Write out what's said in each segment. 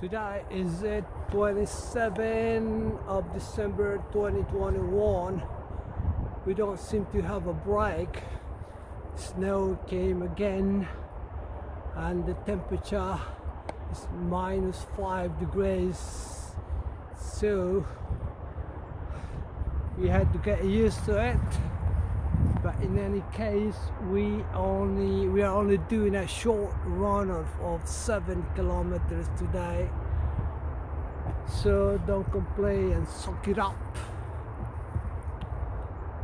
Today is the 27 of December 2021. We don't seem to have a break. Snow came again and the temperature is minus 5 degrees. So we had to get used to it in any case we only we are only doing a short run of, of seven kilometers today. So don't complain and suck it up.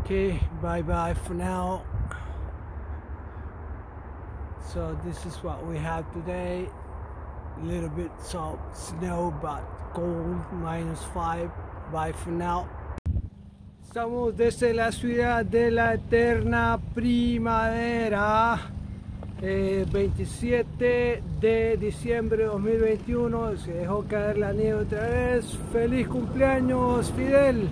Okay bye bye for now. So this is what we have today. A little bit of snow but cold minus five. Bye for now Estamos desde la ciudad de la eterna primavera, eh, 27 de diciembre de 2021. Se dejó caer la nieve otra vez. ¡Feliz cumpleaños, Fidel!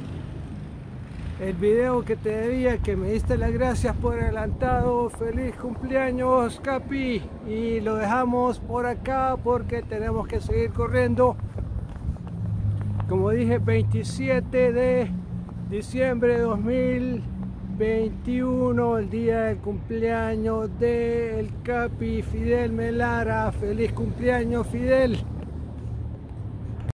El video que te debía, que me diste las gracias por adelantado. ¡Feliz cumpleaños, Capi! Y lo dejamos por acá porque tenemos que seguir corriendo. Como dije, 27 de diciembre de 2021, el día del cumpleaños del Capi Fidel Melara. Feliz cumpleaños, Fidel.